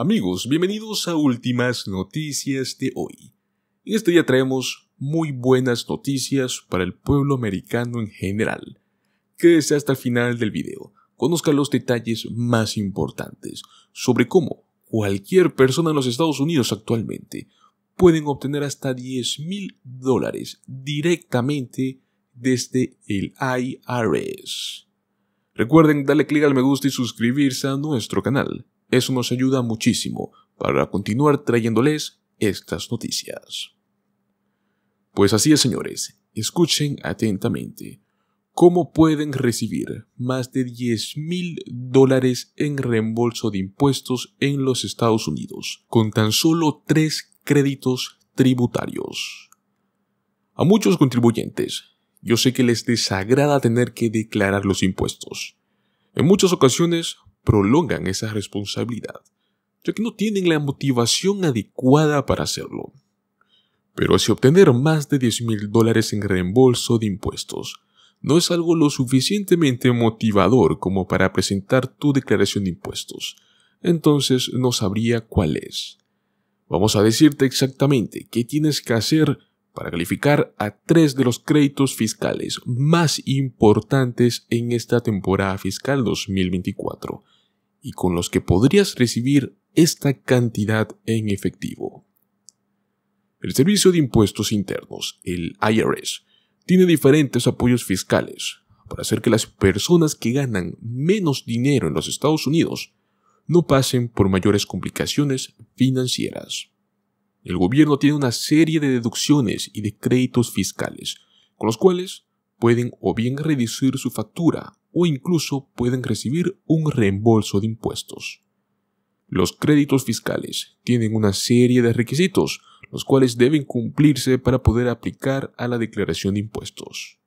Amigos, bienvenidos a Últimas Noticias de hoy. En este día traemos muy buenas noticias para el pueblo americano en general. Quédese hasta el final del video, conozca los detalles más importantes sobre cómo cualquier persona en los Estados Unidos actualmente pueden obtener hasta 10 mil dólares directamente desde el IRS. Recuerden darle clic al me gusta y suscribirse a nuestro canal eso nos ayuda muchísimo para continuar trayéndoles estas noticias. Pues así es, señores, escuchen atentamente. ¿Cómo pueden recibir más de 10 mil dólares en reembolso de impuestos en los Estados Unidos con tan solo tres créditos tributarios? A muchos contribuyentes, yo sé que les desagrada tener que declarar los impuestos. En muchas ocasiones prolongan esa responsabilidad, ya que no tienen la motivación adecuada para hacerlo. Pero si obtener más de 10 mil dólares en reembolso de impuestos no es algo lo suficientemente motivador como para presentar tu declaración de impuestos, entonces no sabría cuál es. Vamos a decirte exactamente qué tienes que hacer para calificar a tres de los créditos fiscales más importantes en esta temporada fiscal 2024 y con los que podrías recibir esta cantidad en efectivo. El Servicio de Impuestos Internos, el IRS, tiene diferentes apoyos fiscales para hacer que las personas que ganan menos dinero en los Estados Unidos no pasen por mayores complicaciones financieras. El gobierno tiene una serie de deducciones y de créditos fiscales, con los cuales pueden o bien reducir su factura o incluso pueden recibir un reembolso de impuestos. Los créditos fiscales tienen una serie de requisitos, los cuales deben cumplirse para poder aplicar a la declaración de impuestos.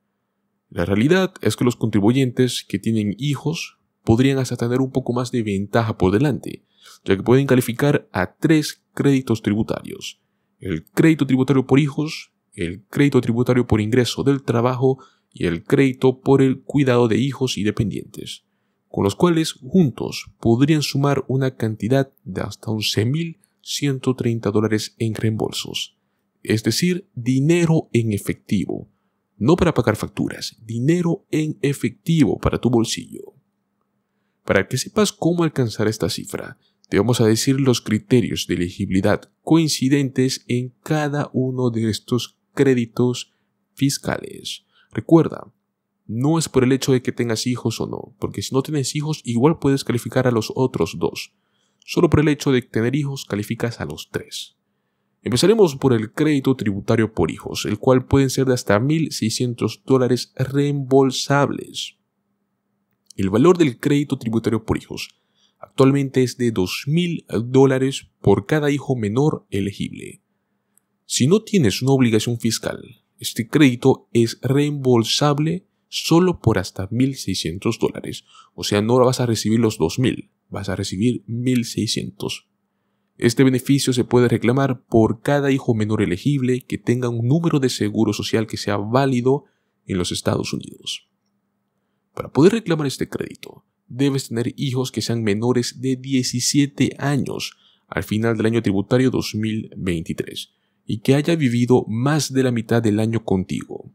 La realidad es que los contribuyentes que tienen hijos podrían hasta tener un poco más de ventaja por delante, ya que pueden calificar a tres créditos tributarios. El crédito tributario por hijos, el crédito tributario por ingreso del trabajo y el crédito por el cuidado de hijos y dependientes, con los cuales juntos podrían sumar una cantidad de hasta 11.130 dólares en reembolsos, es decir, dinero en efectivo, no para pagar facturas, dinero en efectivo para tu bolsillo. Para que sepas cómo alcanzar esta cifra, te vamos a decir los criterios de elegibilidad coincidentes en cada uno de estos créditos fiscales. Recuerda, no es por el hecho de que tengas hijos o no, porque si no tienes hijos igual puedes calificar a los otros dos. Solo por el hecho de tener hijos calificas a los tres. Empezaremos por el crédito tributario por hijos, el cual pueden ser de hasta 1.600 dólares reembolsables. El valor del crédito tributario por hijos actualmente es de 2.000 dólares por cada hijo menor elegible. Si no tienes una obligación fiscal este crédito es reembolsable solo por hasta 1.600 dólares. O sea, no vas a recibir los 2.000, vas a recibir 1.600. Este beneficio se puede reclamar por cada hijo menor elegible que tenga un número de seguro social que sea válido en los Estados Unidos. Para poder reclamar este crédito, debes tener hijos que sean menores de 17 años al final del año tributario 2023 y que haya vivido más de la mitad del año contigo.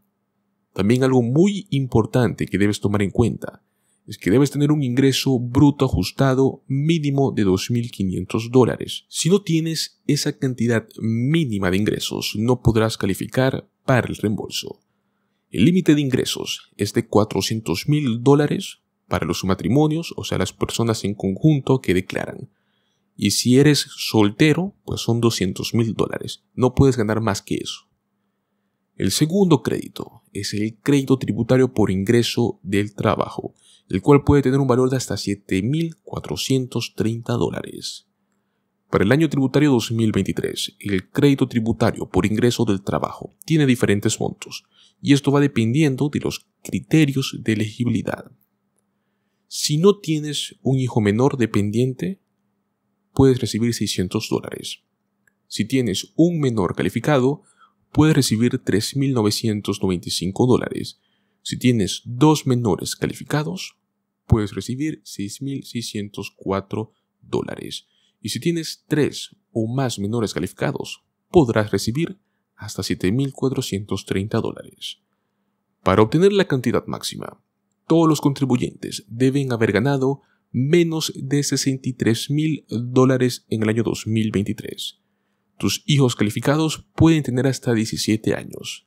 También algo muy importante que debes tomar en cuenta es que debes tener un ingreso bruto ajustado mínimo de 2.500 dólares. Si no tienes esa cantidad mínima de ingresos, no podrás calificar para el reembolso. El límite de ingresos es de 400.000 dólares para los matrimonios, o sea, las personas en conjunto que declaran. Y si eres soltero, pues son 200 mil dólares. No puedes ganar más que eso. El segundo crédito es el crédito tributario por ingreso del trabajo, el cual puede tener un valor de hasta 7.430 dólares. Para el año tributario 2023, el crédito tributario por ingreso del trabajo tiene diferentes montos, y esto va dependiendo de los criterios de elegibilidad. Si no tienes un hijo menor dependiente, puedes recibir 600 dólares. Si tienes un menor calificado, puedes recibir 3.995 dólares. Si tienes dos menores calificados, puedes recibir 6.604 dólares. y si tienes tres o más menores calificados, podrás recibir hasta 7.430 dólares. Para obtener la cantidad máxima, todos los contribuyentes deben haber ganado menos de 63.000 dólares en el año 2023. Tus hijos calificados pueden tener hasta 17 años.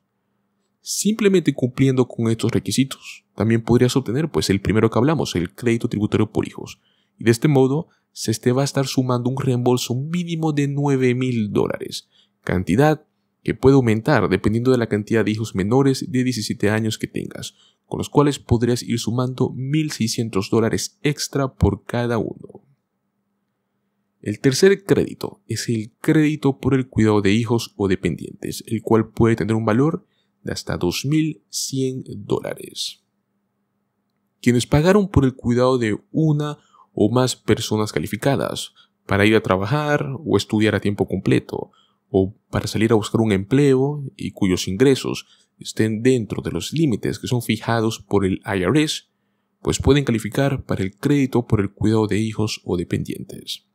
Simplemente cumpliendo con estos requisitos, también podrías obtener pues el primero que hablamos, el crédito tributario por hijos. Y de este modo, se te va a estar sumando un reembolso mínimo de 9 mil dólares, cantidad que puede aumentar dependiendo de la cantidad de hijos menores de 17 años que tengas, con los cuales podrías ir sumando 1.600 dólares extra por cada uno. El tercer crédito es el crédito por el cuidado de hijos o dependientes, el cual puede tener un valor de hasta 2.100 dólares. Quienes pagaron por el cuidado de una o más personas calificadas para ir a trabajar o estudiar a tiempo completo, o para salir a buscar un empleo y cuyos ingresos estén dentro de los límites que son fijados por el IRS, pues pueden calificar para el crédito por el cuidado de hijos o dependientes.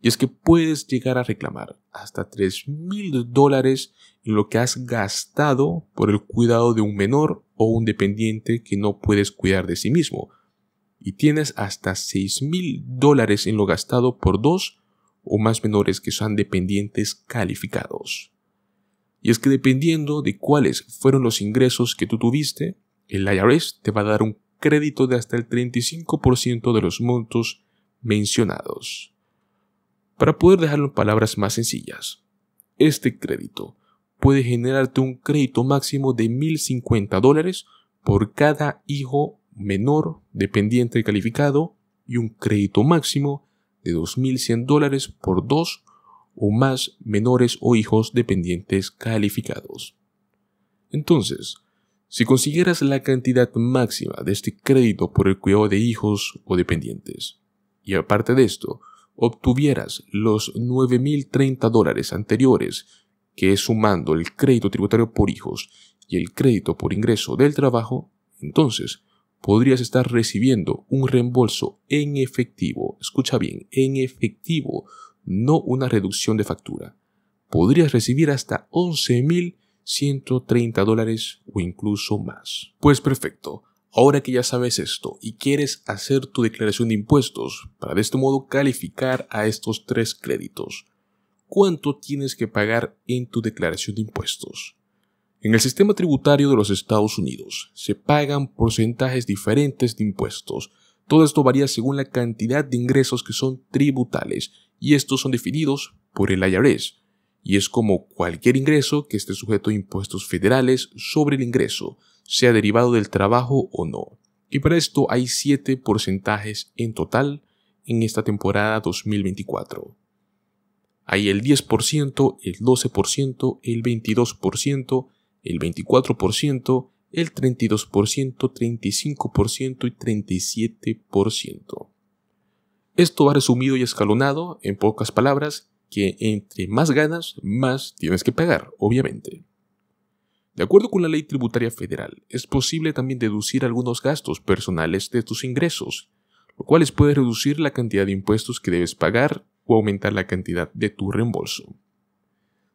Y es que puedes llegar a reclamar hasta 3 mil dólares en lo que has gastado por el cuidado de un menor o un dependiente que no puedes cuidar de sí mismo. Y tienes hasta 6 mil dólares en lo gastado por dos o más menores que sean dependientes calificados. Y es que dependiendo de cuáles fueron los ingresos que tú tuviste, el IRS te va a dar un crédito de hasta el 35% de los montos mencionados. Para poder dejarlo en palabras más sencillas, este crédito puede generarte un crédito máximo de 1.050 dólares por cada hijo menor dependiente calificado y un crédito máximo de 2.100 dólares por dos o más menores o hijos dependientes calificados. Entonces, si consiguieras la cantidad máxima de este crédito por el cuidado de hijos o dependientes, y aparte de esto, obtuvieras los 9.030 dólares anteriores, que es sumando el crédito tributario por hijos y el crédito por ingreso del trabajo, entonces podrías estar recibiendo un reembolso en efectivo, escucha bien, en efectivo, no una reducción de factura. Podrías recibir hasta 11.130 dólares o incluso más. Pues perfecto. Ahora que ya sabes esto y quieres hacer tu declaración de impuestos para de este modo calificar a estos tres créditos, ¿cuánto tienes que pagar en tu declaración de impuestos? En el sistema tributario de los Estados Unidos se pagan porcentajes diferentes de impuestos. Todo esto varía según la cantidad de ingresos que son tributales y estos son definidos por el IRS. Y es como cualquier ingreso que esté sujeto a impuestos federales sobre el ingreso, sea derivado del trabajo o no. Y para esto hay siete porcentajes en total en esta temporada 2024. Hay el 10%, el 12%, el 22%, el 24%, el 32%, 35% y 37%. Esto va resumido y escalonado, en pocas palabras, que entre más ganas, más tienes que pagar, obviamente. De acuerdo con la ley tributaria federal, es posible también deducir algunos gastos personales de tus ingresos, lo cual puede reducir la cantidad de impuestos que debes pagar o aumentar la cantidad de tu reembolso.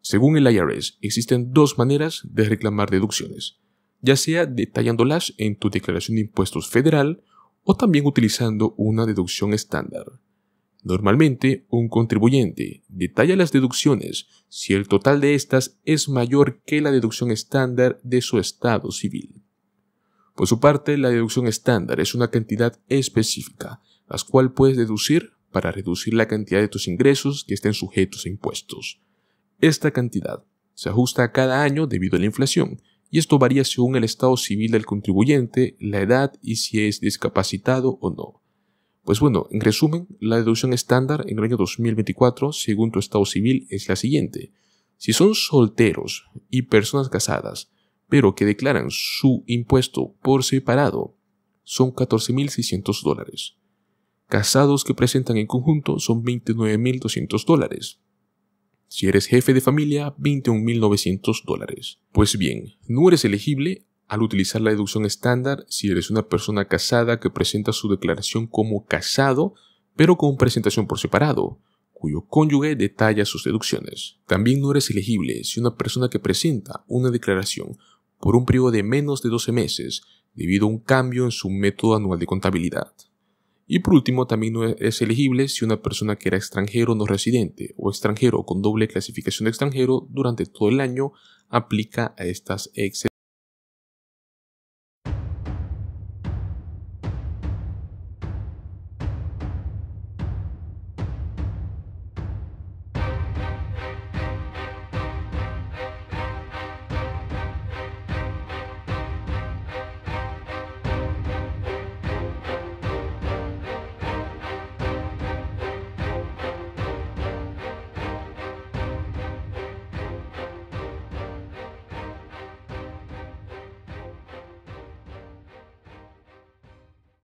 Según el IRS, existen dos maneras de reclamar deducciones, ya sea detallándolas en tu declaración de impuestos federal o también utilizando una deducción estándar. Normalmente, un contribuyente detalla las deducciones si el total de estas es mayor que la deducción estándar de su estado civil. Por su parte, la deducción estándar es una cantidad específica, la cual puedes deducir para reducir la cantidad de tus ingresos que estén sujetos a impuestos. Esta cantidad se ajusta cada año debido a la inflación, y esto varía según el estado civil del contribuyente, la edad y si es discapacitado o no. Pues bueno, en resumen, la deducción estándar en el año 2024, según tu estado civil, es la siguiente. Si son solteros y personas casadas, pero que declaran su impuesto por separado, son 14.600 dólares. Casados que presentan en conjunto son 29.200 dólares. Si eres jefe de familia, 21.900 dólares. Pues bien, no eres elegible al utilizar la deducción estándar si eres una persona casada que presenta su declaración como casado, pero con presentación por separado, cuyo cónyuge detalla sus deducciones. También no eres elegible si una persona que presenta una declaración por un periodo de menos de 12 meses debido a un cambio en su método anual de contabilidad. Y por último, también no es elegible si una persona que era extranjero no residente o extranjero con doble clasificación de extranjero durante todo el año aplica a estas excepciones.